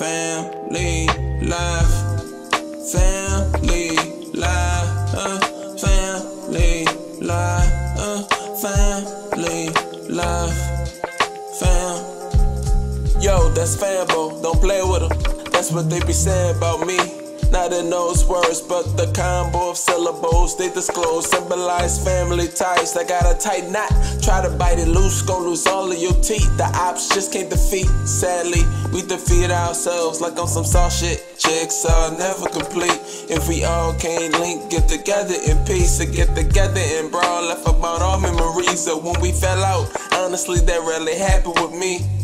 family life, family life, uh, family life, uh, family life, fam. Yo, that's fambo, don't play with them. That's what they be saying about me. Not in those words, but the combo of syllables they disclose symbolize family ties. I got a tight knot, try to bite it loose, gon' lose all of your teeth. The ops just can't defeat. Sadly, we defeat ourselves like on some soft shit. Jigsaw never complete. If we all can't link, get together in peace, or get together and brawl. Left about all memories of when we fell out. Honestly, that rarely happened with me.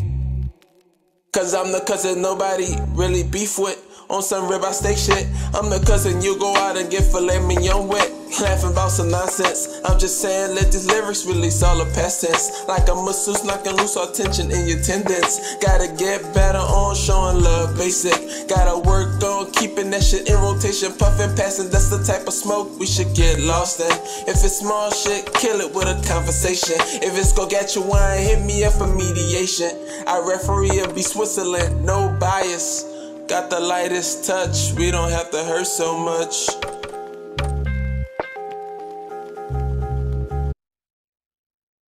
Cause I'm the cousin nobody really beef with. On some ribeye steak shit. I'm the cousin you go out and get filet mignon with. Laughing about some nonsense. I'm just saying, let these lyrics release all the past tense. Like a masseuse knocking loose all tension in your tendons. Gotta get better on showing love, basic. Gotta work on keeping that shit in rotation. Puffing, passing, that's the type of smoke we should get lost in. If it's small shit, kill it with a conversation. If it's go get your wine, hit me up for mediation. I referee will be Switzerland, no bias. Got the lightest touch, we don't have to hurt so much.